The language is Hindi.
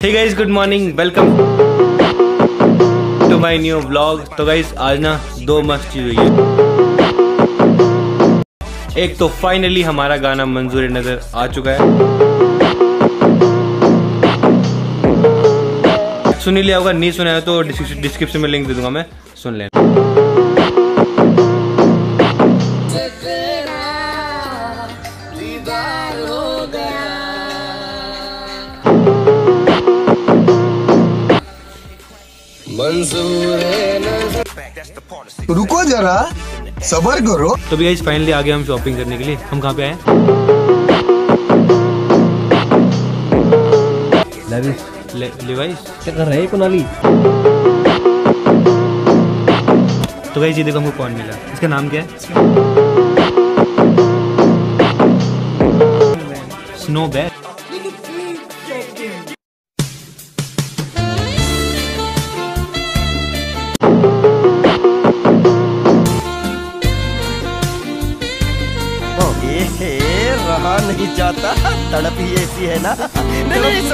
Hey guys good morning welcome to my new vlog तो गाइस आज ना दो मस्त चीज़ हुई है। एक तो फाइनली हमारा गाना मंजूर नज़र आ चुका है। सुन ही लिया होगा, नहीं सुना है तो डिस्क्रिप्शन में लिंक दे दूँगा मैं। सुन लेना रुको जरा सबर करो। तो भी गाइस फाइनली आ गए हम शॉपिंग करने के लिए हम कहाँ पे आए? ले, क्या कर रहे हैं कुनाली? तो गाइस ये देखो हमको कौन मिला। इसका नाम क्या है? स्नो बैग रहा नहीं जाता। तड़प ही ऐसी है ना। नहीं नहीं